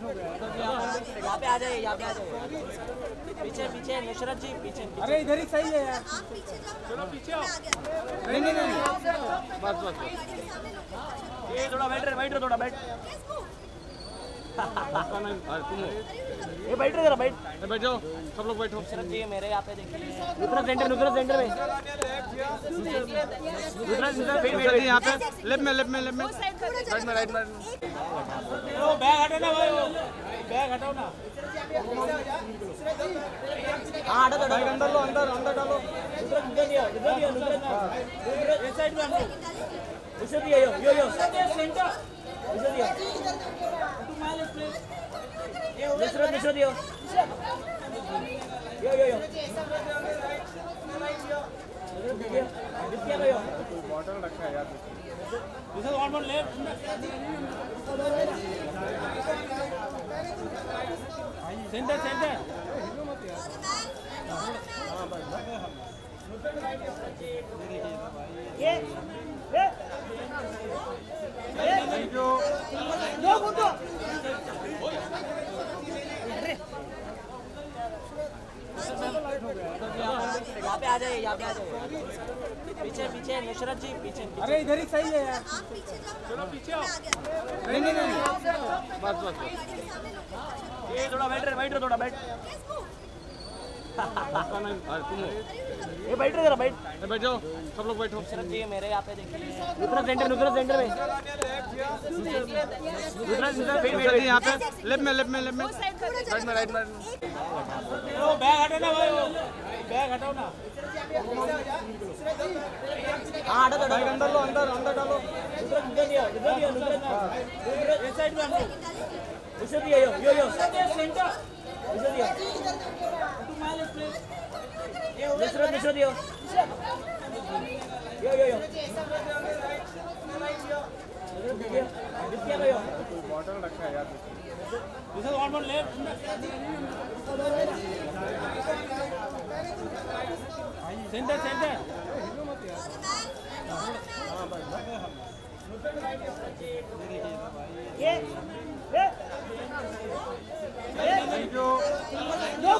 यहाँ पे आ जाइए यहाँ पे आ जाइए। पीछे पीछे नुसरत जी पीछे अरे इधर ही सही है यार। पीछे जाओ। चलो पीछे आओ। नहीं नहीं नहीं। बस बस ये थोड़ा बैठ रहे बैठ रहे थोड़ा बैठ। ये बैठ रहे जरा बैठ। बैठ जाओ सब लोग बैठो। नुसरत जी मेरे यहाँ पे देखिए। नुसरत सेंटर नुसरत सेंटर में नुसरत नुसरत वेट वेट यहाँ पे। लेफ़्ट में लेफ़्ट में लेफ़्ट में। राइट में राइट में बैग हटो ना भाई बैग हटाओ ना। हाँ हटो बैग अंदर लो अंदर अंदर डालो। नुसरत इधर दियो इधर दियो नुसरत नुसरत इस साइड में नुसरत यो यो। यो सेंटर नुसरत दियो नुसरत दियो यो यो बॉटल रखा है यार is one more left. Center, center. ये ये यो बुंदो यहाँ पीछे पीछे नुसरत जी पीछे अरे इधर ही सही है यार। आप पीछे जाओ चलो पीछे आओ। नहीं नहीं नहीं। बस बस ये थोड़ा बैठ रहे बैठ रहे थोड़ा बैठ। ये बैठ रहे जरा बैठ। बैठ जाओ सब लोग बैठो। नुसरत जी मेरे यहाँ पे देखिए। नुसरत सेंटर नुसरत सेंटर में नुसरत नुसरत वेट यहाँ पे। लेफ़्ट में लेफ़्ट में लेफ़्ट में। राइट में राइट में बैग हटो ना भाई बैग हटाओ ना। हाँ हटो बैग अंदर लो अंदर अंदर डालो। नुसरत इधर दियो इधर दियो नुसरत नुसरत इस साइड में हमको नुसरत दियो यो यो यो सेंटर नुसरत दियो नुसरत नुसरत दियो। यो यो यो। नुसरत दियो। दिखिए लो यो बॉटल रखा है यार। This is one Center, center. ये ये ये